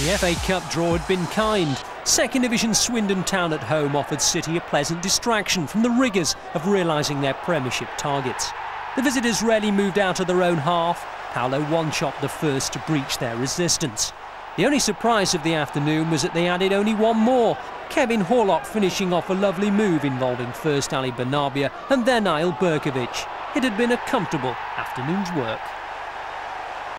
The FA Cup draw had been kind. Second Division Swindon Town at home offered City a pleasant distraction from the rigours of realising their Premiership targets. The visitors rarely moved out of their own half. Paulo Wanchope the first to breach their resistance. The only surprise of the afternoon was that they added only one more. Kevin Horlock finishing off a lovely move involving first Ali Benarbia and then Eyal Berkovic. It had been a comfortable afternoon's work.